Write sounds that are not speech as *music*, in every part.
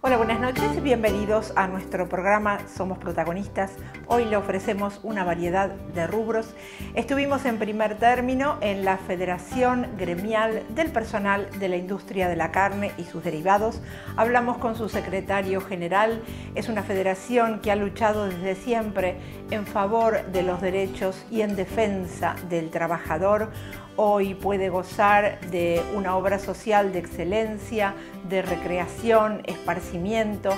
Hola, buenas noches, bienvenidos a nuestro programa Somos Protagonistas. Hoy le ofrecemos una variedad de rubros. Estuvimos en primer término en la Federación Gremial del Personal de la Industria de la Carne y sus derivados. Hablamos con su secretario general. Es una federación que ha luchado desde siempre en favor de los derechos y en defensa del trabajador hoy puede gozar de una obra social de excelencia, de recreación, esparcimiento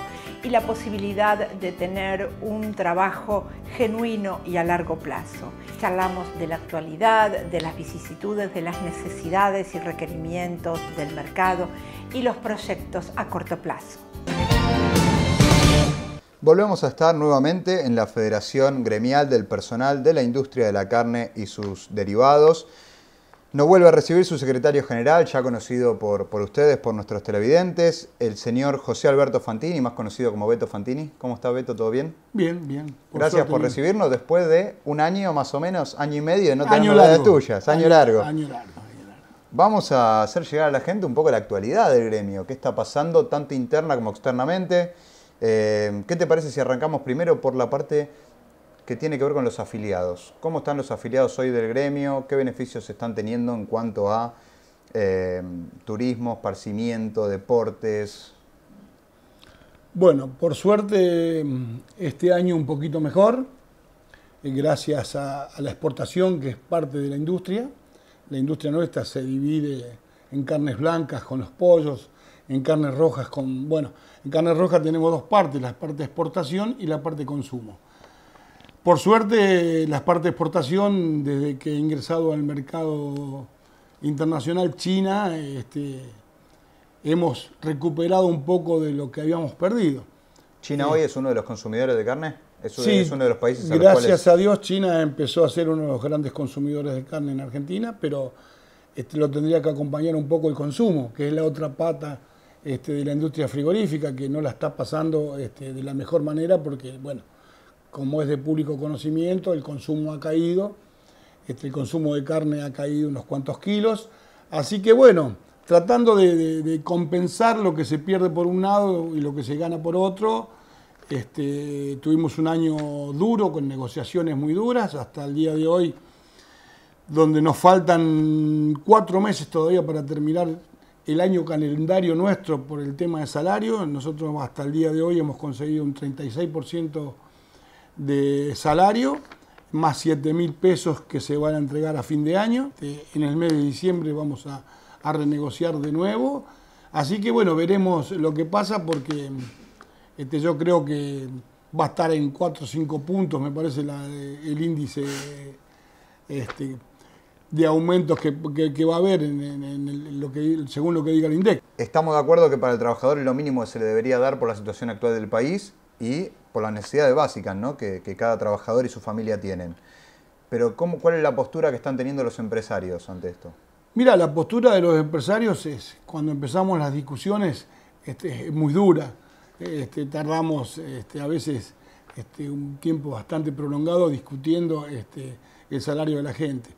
y la posibilidad de tener un trabajo genuino y a largo plazo. Charlamos de la actualidad, de las vicisitudes, de las necesidades y requerimientos del mercado y los proyectos a corto plazo. Volvemos a estar nuevamente en la Federación Gremial del Personal de la Industria de la Carne y sus derivados. Nos vuelve a recibir su secretario general, ya conocido por, por, ustedes, por nuestros televidentes, el señor José Alberto Fantini, más conocido como Beto Fantini. ¿Cómo está Beto? ¿Todo bien? Bien, bien. Por Gracias por recibirnos después de un año más o menos, año y medio de no tener novedades tuyas. Año, largo. Año largo. Vamos a hacer llegar a la gente un poco la actualidad del gremio, qué está pasando tanto interna como externamente. Eh, ¿Qué te parece si arrancamos primero por la parte que tiene que ver con los afiliados. ¿Cómo están los afiliados hoy del gremio? ¿Qué beneficios están teniendo en cuanto a eh, turismo, esparcimiento, deportes? Bueno, por suerte este año un poquito mejor, eh, gracias a, la exportación que es parte de la industria. La industria nuestra se divide en carnes blancas con los pollos, en carnes rojas con, bueno, en carnes rojas tenemos dos partes, la parte de exportación y la parte de consumo. Por suerte, las partes de exportación, desde que he ingresado al mercado internacional China, este, hemos recuperado un poco de lo que habíamos perdido. ¿China hoy es uno de los consumidores de carne? ¿Es, sí, es uno de los países a gracias a Dios China empezó a ser uno de los grandes consumidores de carne en Argentina, pero este, lo tendría que acompañar un poco el consumo, que es la otra pata este, de la industria frigorífica, que no la está pasando este, de la mejor manera porque, bueno, como es de público conocimiento, el consumo ha caído, este, el consumo de carne ha caído unos cuantos kilos, así que bueno, tratando de, compensar lo que se pierde por un lado y lo que se gana por otro, este, tuvimos un año duro, con negociaciones muy duras, hasta el día de hoy, donde nos faltan cuatro meses todavía para terminar el año calendario nuestro por el tema de salario. Nosotros hasta el día de hoy hemos conseguido un 36% de salario, más 7 mil pesos que se van a entregar a fin de año. Eh, en el mes de diciembre vamos a, renegociar de nuevo. Así que bueno, veremos lo que pasa porque este, yo creo que va a estar en 4 o 5 puntos, me parece, el índice este, de aumentos que, va a haber en, lo que, según lo que diga el INDEC. Estamos de acuerdo que para el trabajador lo mínimo que se le debería dar por la situación actual del país y por las necesidades básicas ¿no? que, cada trabajador y su familia tienen. Pero ¿cómo, ¿cuál es la postura que están teniendo los empresarios ante esto? Mira, la postura de los empresarios es, cuando empezamos las discusiones, este, es muy dura. Este, tardamos este, a veces un tiempo bastante prolongado discutiendo el salario de la gente.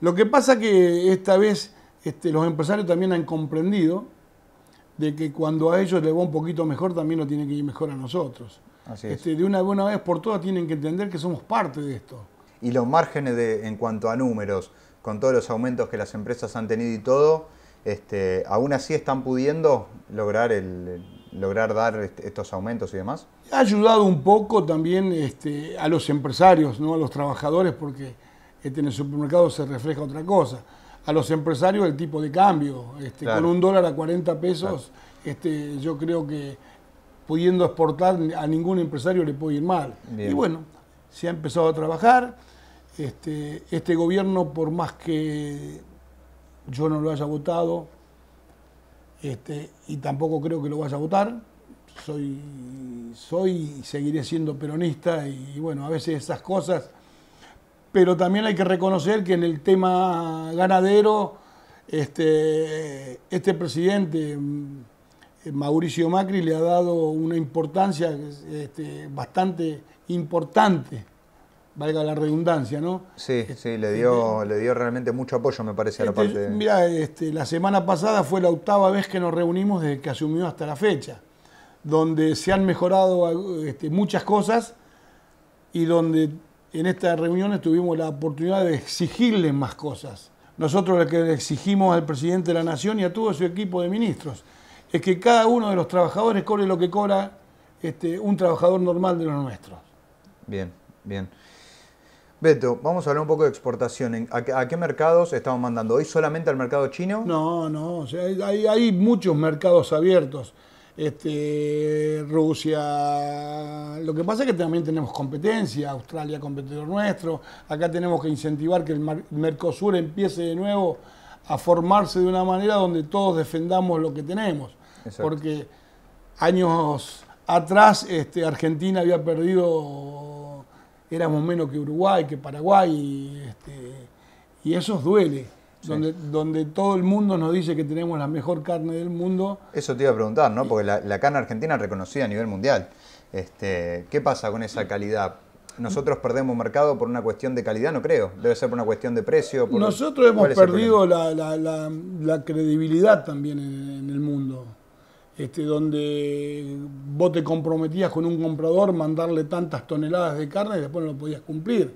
Lo que pasa que esta vez los empresarios también han comprendido de que cuando a ellos les va un poquito mejor, también lo tiene que ir mejor a nosotros. Este, de una buena vez por todas tienen que entender que somos parte de esto. Y los márgenes de, en cuanto a números, con todos los aumentos que las empresas han tenido y todo, este, aún así están pudiendo lograr, el, lograr dar este, estos aumentos y demás. Ha ayudado un poco también este, a los empresarios, no a los trabajadores, porque este, en el supermercado se refleja otra cosa. A los empresarios el tipo de cambio, este, con un dólar a 40 pesos, este, yo creo que pudiendo exportar, a ningún empresario le puede ir mal. Y bueno, se ha empezado a trabajar. Este, este gobierno, por más que yo no lo haya votado, este, y tampoco creo que lo vaya a votar, soy, soy y seguiré siendo peronista, y, bueno, a veces esas cosas, pero también hay que reconocer que en el tema ganadero, este, este presidente eh, Mauricio Macri le ha dado una importancia este, bastante importante, valga la redundancia, ¿no? Sí, sí, le dio, le dio realmente mucho apoyo, me parece, a la este, parte. Mira, este, la semana pasada fue la octava vez que nos reunimos desde que asumió hasta la fecha. donde se han mejorado este, muchas cosas y donde en esta reunión tuvimos la oportunidad de exigirle más cosas. Nosotros lo que le exigimos al presidente de la Nación y a todo su equipo de ministros es que cada uno de los trabajadores cobre lo que cobra este, un trabajador normal de los nuestros. Bien, bien. Beto, vamos a hablar un poco de exportación. ¿A qué, mercados estamos mandando? ¿Hoy solamente al mercado chino? No, no, hay, muchos mercados abiertos. Este, Rusia. Lo que pasa es que también tenemos competencia, Australia competidor nuestro. Acá tenemos que incentivar que el Mercosur empiece de nuevo a formarse de una manera donde todos defendamos lo que tenemos. Porque años atrás este, Argentina había perdido, éramos menos que Uruguay, que Paraguay, y, este, y eso duele. Donde, donde, todo el mundo nos dice que tenemos la mejor carne del mundo. Eso te iba a preguntar, ¿no? Porque la, carne argentina es reconocida a nivel mundial. Este, ¿Qué pasa con esa calidad? ¿Nosotros perdemos mercado por una cuestión de calidad? No creo. Debe ser por una cuestión de precio. Nosotros hemos perdido la, la, credibilidad también en el mundo este, donde vos te comprometías con un comprador mandarle tantas toneladas de carne y después no lo podías cumplir,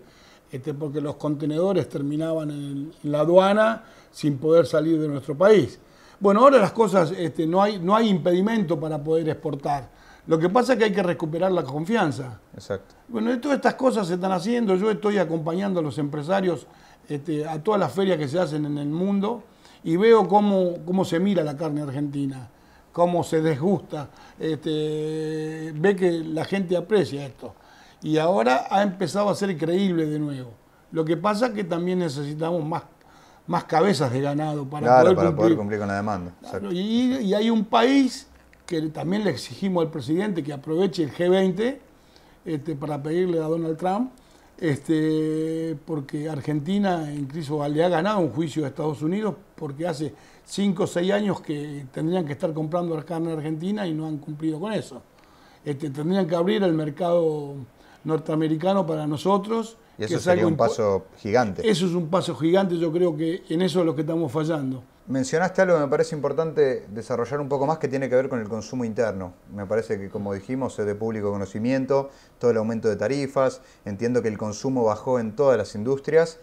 este, porque los contenedores terminaban en, la aduana sin poder salir de nuestro país. Bueno, ahora las cosas, este, no, hay, no hay impedimento para poder exportar. Lo que pasa es que hay que recuperar la confianza. Exacto. Bueno, todas estas cosas se están haciendo. Yo estoy acompañando a los empresarios este, a todas las ferias que se hacen en el mundo y veo cómo, cómo se mira la carne argentina cómo se desgusta, este, ve que la gente aprecia esto. Y ahora ha empezado a ser creíble de nuevo. Lo que pasa es que también necesitamos más, más cabezas de ganado para, poder, cumplir. con la demanda. y, hay un país que también le exigimos al presidente que aproveche el G20 este, para pedirle a Donald Trump, este, porque Argentina incluso le ha ganado un juicio a Estados Unidos porque hace 5 o 6 años que tendrían que estar comprando la carne argentina y no han cumplido con eso. Este, tendrían que abrir el mercado norteamericano para nosotros. Y eso sería un paso gigante. Eso es un paso gigante, yo creo que en eso es lo que estamos fallando. Mencionaste algo que me parece importante desarrollar un poco más que tiene que ver con el consumo interno. Me parece que, como dijimos, es de público conocimiento, todo el aumento de tarifas, entiendo que el consumo bajó en todas las industrias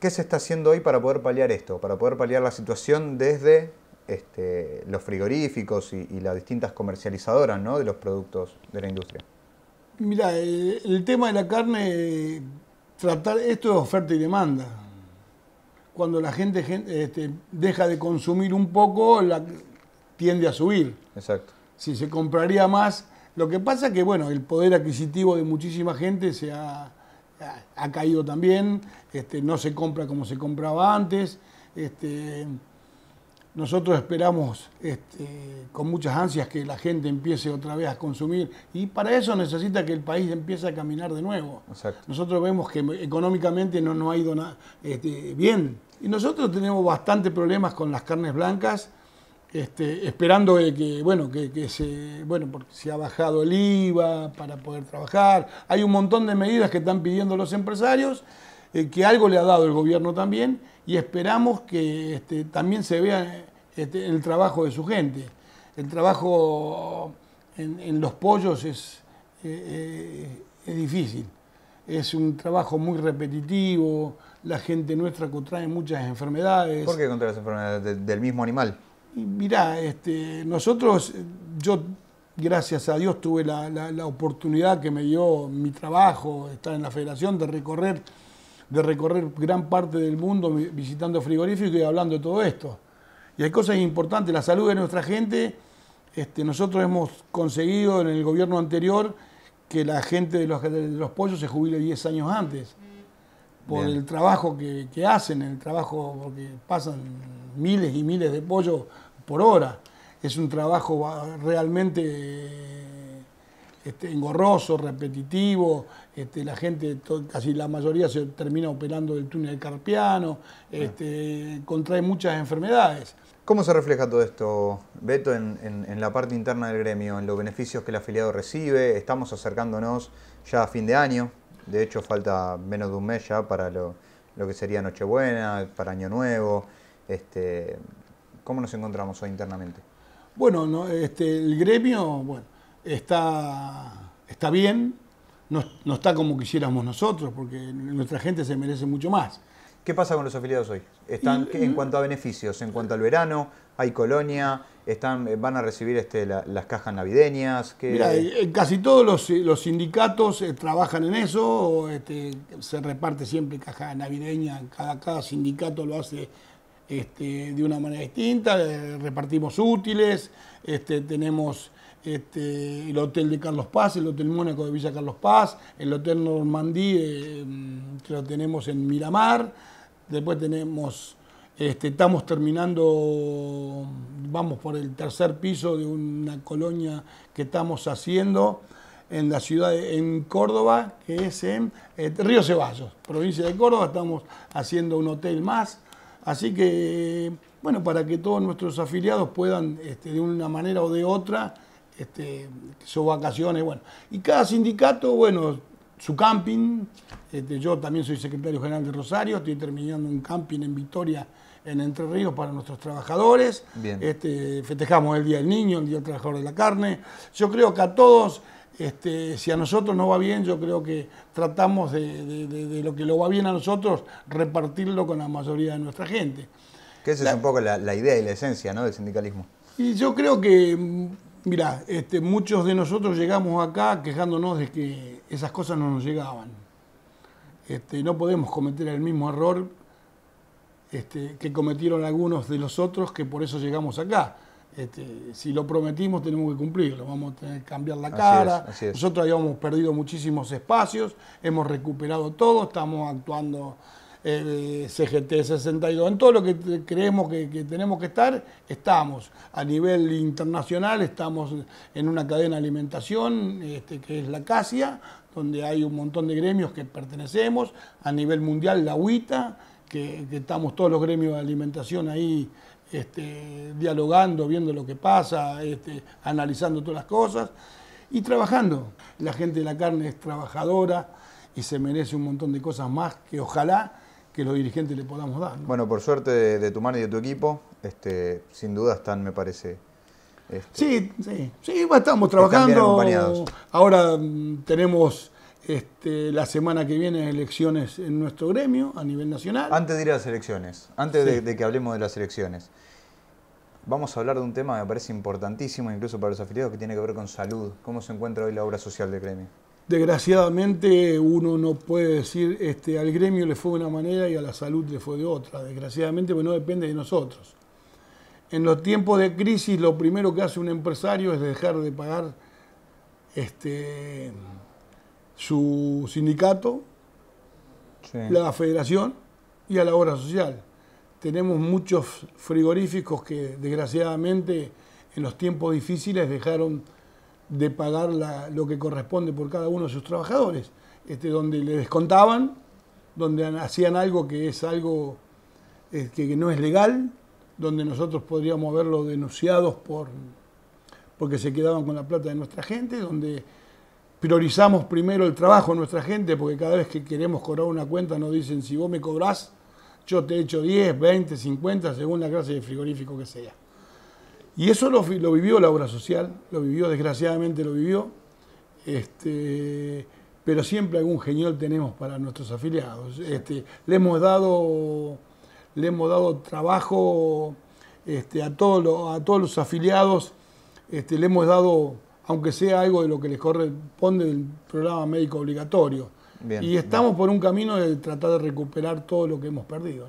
¿Qué se está haciendo hoy para poder paliar esto? Para poder paliar la situación desde este, los frigoríficos y, las distintas comercializadoras de los productos de la industria. Mira, el, tema de la carne, tratar esto es oferta y demanda. Cuando la gente este, deja de consumir un poco, la, tiende a subir. Exacto. Si se compraría más, lo que pasa es que bueno, el poder adquisitivo de muchísima gente se ha, ha caído también, este, no se compra como se compraba antes. Este, nosotros esperamos este, con muchas ansias que la gente empiece otra vez a consumir y para eso necesita que el país empiece a caminar de nuevo. Nosotros vemos que económicamente no nos ha ido bien y nosotros tenemos bastante problemas con las carnes blancas este, esperando que, bueno, que, se, bueno, porque se ha bajado el IVA para poder trabajar. Hay un montón de medidas que están pidiendo los empresarios, eh, que algo le ha dado el gobierno también, y esperamos que este, también se vea este, el trabajo de su gente. El trabajo en, los pollos es, eh, eh, es difícil, es un trabajo muy repetitivo, la gente nuestra contrae muchas enfermedades. ¿Por qué contrae las enfermedades del mismo animal? Mirá, este, nosotros, yo gracias a Dios tuve la, oportunidad que me dio mi trabajo, estar en la federación, de recorrer, de recorrer gran parte del mundo visitando frigoríficos y hablando de todo esto. Y hay cosas importantes, la salud de nuestra gente, este, nosotros hemos conseguido en el gobierno anterior que la gente de los, de los pollos se jubile 10 años antes. Por el trabajo que, que, hacen, el trabajo, porque pasan miles y miles de pollos por hora. Es un trabajo realmente este, engorroso, repetitivo, este, la gente, casi la mayoría se termina operando del túnel carpiano, este, contrae muchas enfermedades. ¿Cómo se refleja todo esto, Beto, en, la parte interna del gremio, en los beneficios que el afiliado recibe? Estamos acercándonos ya a fin de año, de hecho falta menos de un mes ya para lo, que sería Nochebuena, para Año Nuevo. Este, ¿Cómo nos encontramos hoy internamente? Bueno, este, el gremio, está, bien, no está como quisiéramos nosotros, porque nuestra gente se merece mucho más. ¿Qué pasa con los afiliados hoy? ¿Están en cuanto a beneficios? ¿En cuanto al verano? ¿Hay colonia? Están, ¿Van a recibir este, las cajas navideñas? Mira, casi todos los, sindicatos eh, trabajan en eso. Este, se reparte siempre caja navideña. Cada, cada sindicato lo hace este, de una manera distinta. Eh, repartimos útiles. Este, tenemos este, el hotel de Carlos Paz, el hotel Mónaco de Villa Carlos Paz, el hotel Normandí eh, que lo tenemos en Miramar Después tenemos, este, estamos terminando, vamos por el tercer piso de una colonia que estamos haciendo en la ciudad, de, en Córdoba, que es en eh, Río Ceballos, provincia de Córdoba. Estamos haciendo un hotel más. Así que, bueno, para que todos nuestros afiliados puedan, este, de una manera o de otra, este, sus vacaciones, bueno. Y cada sindicato, bueno, su camping. Este, yo también soy secretario general de Rosario, estoy terminando un camping en Victoria, en Entre Ríos, para nuestros trabajadores. Este, festejamos el Día del Niño, el Día del Trabajador de la Carne. Yo creo que a todos, este, si a nosotros no va bien, yo creo que tratamos de, lo que lo va bien a nosotros, repartirlo con la mayoría de nuestra gente. Que esa es un poco la, idea y la esencia ¿no? del sindicalismo. Y yo creo que Mira, este, muchos de nosotros llegamos acá quejándonos de que esas cosas no nos llegaban. Este, no podemos cometer el mismo error este, que cometieron algunos de los otros, que por eso llegamos acá. Este, si lo prometimos tenemos que cumplirlo, vamos a tener que cambiar la cara. Nosotros habíamos perdido muchísimos espacios, hemos recuperado todo, estamos actuando el CGT 62, en todo lo que creemos que, tenemos que estar, estamos. A nivel internacional estamos en una cadena de alimentación este, que es la CASIA, donde hay un montón de gremios que pertenecemos. A nivel mundial la UITA, que, estamos todos los gremios de alimentación ahí este, dialogando, viendo lo que pasa, este, analizando todas las cosas y trabajando. La gente de la carne es trabajadora y se merece un montón de cosas más que ojalá que los dirigentes le podamos dar. Bueno, por suerte de, tu mano y de tu equipo, este, sin duda están, me parece. Este, sí, sí, sí, estamos trabajando. Ahora mm, tenemos este, la semana que viene elecciones en nuestro gremio a nivel nacional. Antes de ir a las elecciones, antes de, que hablemos de las elecciones, vamos a hablar de un tema que me parece importantísimo, incluso para los afiliados, que tiene que ver con salud. ¿Cómo se encuentra hoy la obra social del gremio? Desgraciadamente uno no puede decir este, al gremio le fue de una manera y a la salud le fue de otra. Desgraciadamente pues no depende de nosotros. En los tiempos de crisis lo primero que hace un empresario es dejar de pagar este, su sindicato, la federación y a la obra social. Tenemos muchos frigoríficos que desgraciadamente en los tiempos difíciles dejaron de pagar lo que corresponde por cada uno de sus trabajadores, este, donde le descontaban, donde hacían algo que es algo eh, que, no es legal, donde nosotros podríamos haberlo denunciados por, porque se quedaban con la plata de nuestra gente, donde priorizamos primero el trabajo de nuestra gente, porque cada vez que queremos cobrar una cuenta nos dicen, si vos me cobrás, yo te echo 10, 20, 50, según la clase de frigorífico que sea. Y eso lo, vivió la obra social, lo vivió, desgraciadamente lo vivió, este, pero siempre algún genial tenemos para nuestros afiliados. Este, le, hemos dado, le hemos dado trabajo este, a, todos los, a todos los afiliados, este, le hemos dado, aunque sea algo de lo que les corresponde del programa médico obligatorio. y estamos por un camino de tratar de recuperar todo lo que hemos perdido.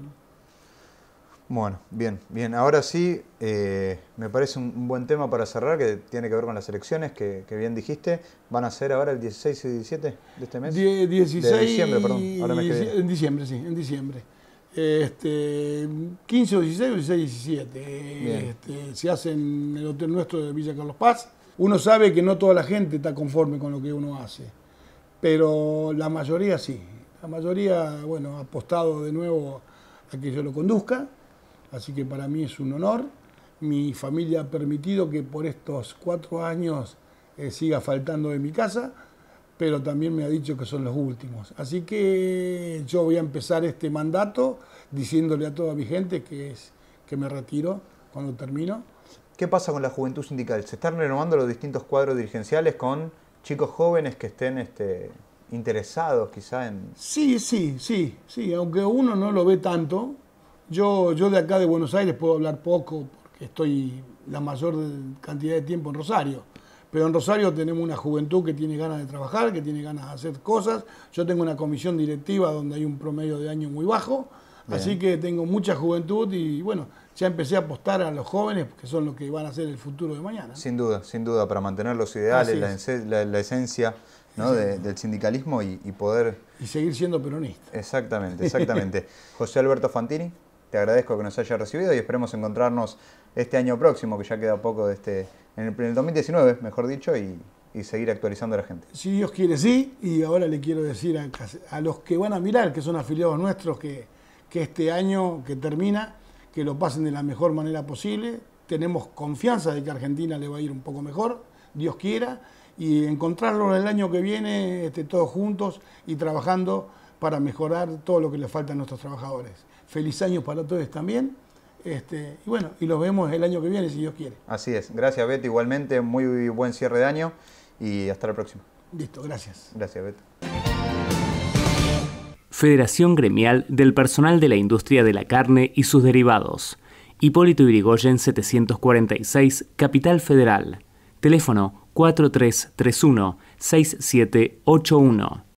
Bueno, bien, bien. Ahora sí, eh, me parece un, buen tema para cerrar que tiene que ver con las elecciones que, bien dijiste. ¿Van a ser ahora el 16 y 17 de este mes? 16 de diciembre, perdón. en diciembre, sí, en diciembre. Este, 15 o 16 o 16 17. Este, se hace en el hotel nuestro de Villa Carlos Paz. Uno sabe que no toda la gente está conforme con lo que uno hace, pero la mayoría sí. La mayoría, bueno, ha apostado de nuevo a que yo lo conduzca Así que para mí es un honor. Mi familia ha permitido que por estos cuatro años eh, siga faltando de mi casa, pero también me ha dicho que son los últimos. Así que yo voy a empezar este mandato diciéndole a toda mi gente que, es, que me retiro cuando termino ¿Qué pasa con la juventud sindical? ¿Se están renovando los distintos cuadros dirigenciales con chicos jóvenes que estén este, interesados quizá en... Sí, sí, sí, sí, aunque uno no lo ve tanto, yo, yo de acá de Buenos Aires puedo hablar poco porque estoy la mayor cantidad de tiempo en Rosario. Pero en Rosario tenemos una juventud que tiene ganas de trabajar, que tiene ganas de hacer cosas. Yo tengo una comisión directiva donde hay un promedio de año muy bajo, así que tengo mucha juventud y bueno, ya empecé a apostar a los jóvenes que son los que van a ser el futuro de mañana. Sin duda, sin duda, para mantener los ideales, la, esencia del sindicalismo y, y, poder... Y seguir siendo peronista. Exactamente, exactamente. *laughs* José Alberto Fantini, te agradezco que nos haya recibido y esperemos encontrarnos este año próximo, que ya queda poco de este, en el, 2019, mejor dicho, y, seguir actualizando a la gente. Si Dios quiere, sí, y ahora le quiero decir a, los que van a mirar, que son afiliados nuestros, que, que este año que termina, que lo pasen de la mejor manera posible. Tenemos confianza de que Argentina le va a ir un poco mejor, Dios quiera, y encontrarlo el año que viene este, todos juntos y trabajando para mejorar todo lo que le falta a nuestros trabajadores. Feliz año para todos también. Este, y bueno, y los vemos el año que viene, si Dios quiere. Así es. Gracias, Beto. Igualmente, muy buen cierre de año y hasta la próxima. Listo, gracias. Gracias, Beto. Federación Gremial del Personal de la Industria de la Carne y sus Derivados. Hipólito Yrigoyen 746, Capital Federal. Teléfono 4331 6781.